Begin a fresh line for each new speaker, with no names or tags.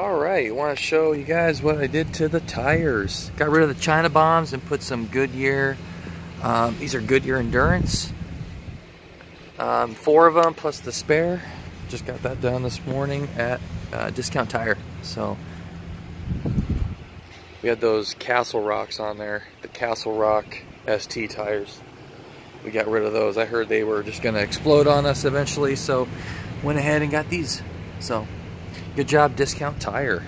All right, want to show you guys what I did to the tires. Got rid of the China bombs and put some Goodyear. Um, these are Goodyear Endurance. Um, four of them plus the spare. Just got that done this morning at uh, Discount Tire. So we had those Castle Rocks on there, the Castle Rock ST tires. We got rid of those. I heard they were just going to explode on us eventually, so went ahead and got these. So good job, Discount Tire.